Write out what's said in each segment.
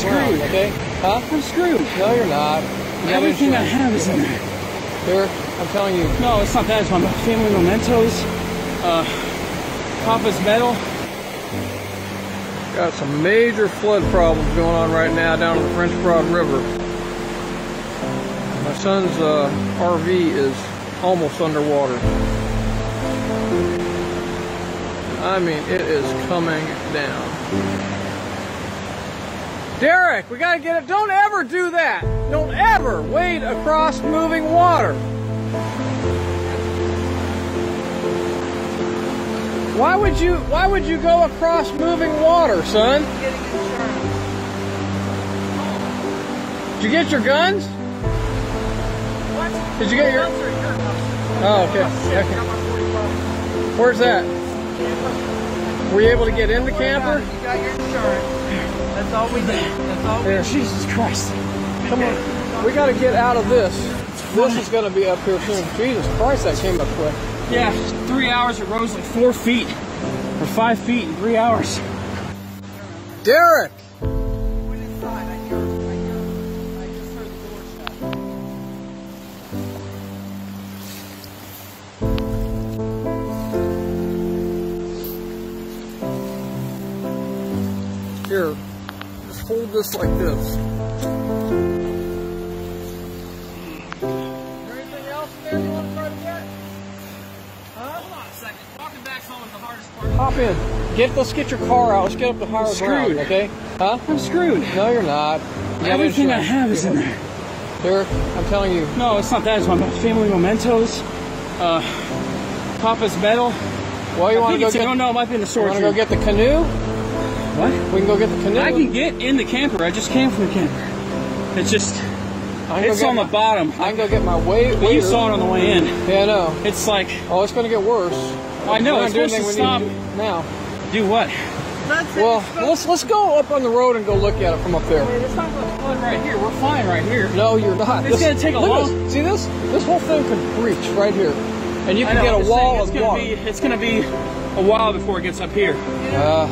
ground, Screwed. okay? Huh? I'm screwed. No, you're not. You Everything I have is in there. Here, I'm telling you. No, it's not that. It's my family mementos, uh, Papa's medal. Got some major flood problems going on right now down in the French Broad River. My son's uh, RV is almost underwater. I mean, it is coming down. Derek, we gotta get it. Don't ever do that. Don't ever wade across moving water. Why would you why would you go across moving water, son? Did you get your guns? What? Did you get your Guns are here. Oh, okay. Okay. got my 45. Where's that? Were you able to get in the Don't worry about camper? You got your insurance. That's all we need. That's all we Here. need. Jesus Christ. Come on. We gotta get out of this. This is gonna be up here soon. Jesus Christ, that came up quick. Yeah, three hours. It rose like four feet or five feet in three hours. Derek! Went inside. I hear, I hear, I just heard the door shut. Here, hold this like this. Anything else in there you want to try to get? Hold on a second. Walking back's always the hardest part. Hop in. Get let's get your car out. Let's get up to higher ground, Screwed. okay? Huh? I'm screwed. No, you're not. You Everything I have is in there. Derek, I'm telling you, No, it's not that. It's my family mementos, uh, Papa's medal. well, you want to go get, oh no, it might be in the you storage want to go get the canoe? What? We can go get the canoe. I can get in the camper. I just came from the camper. It's just, I can go it's get on the my- bottom. I can go get my weight. But you saw it on the way in. Yeah, I know. It's like, Oh, it's going to get worse. I know, We're it's not doing supposed to we stop. to do now. Do what? That's. Well, It's supposed- let's let's go up on the road and go look at it from up there. It's not going to flood right here. We're fine right here. No, you're not. It's gonna take a look long- this. See this? This whole thing could breach right here, and you can know, get a just wall saying, of it's gonna water. Be, it's going to be a while before it gets up here. Uh,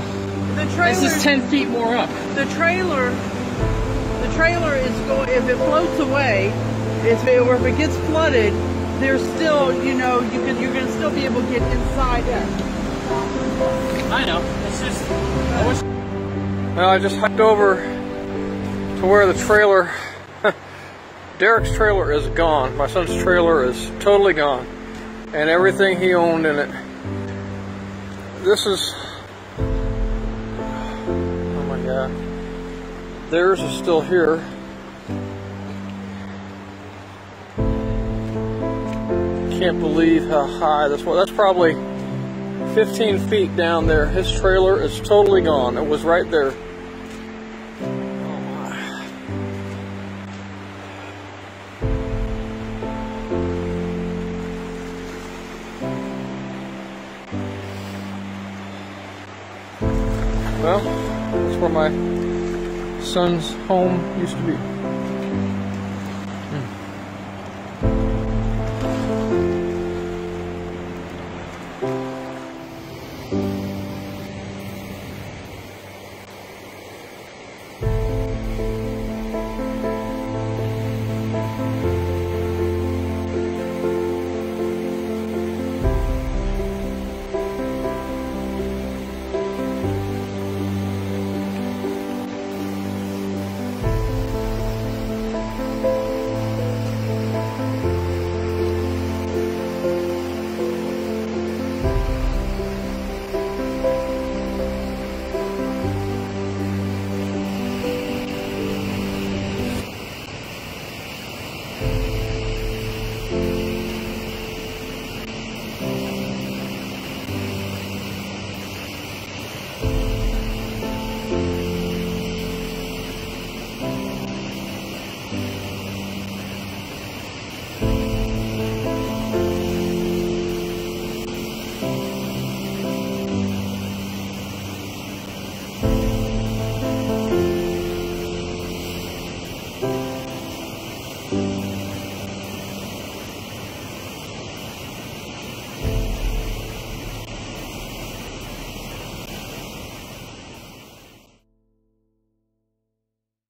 the trailer. This is 10 feet more up. the trailer. The trailer is going. If it floats away, if it, or if it gets flooded, there's still, you know, you can you're gonna still be able to get inside it. I know. It's just, I wish. now I just hiked over to where the trailer, Derek's trailer is gone. My son's trailer is totally gone, and everything he owned in it. This is. God. Theirs is still here. Can't believe how high this was. That's probably 15 feet down there. His trailer is totally gone. It was right there. Oh. Well, that's where my son's home used to be.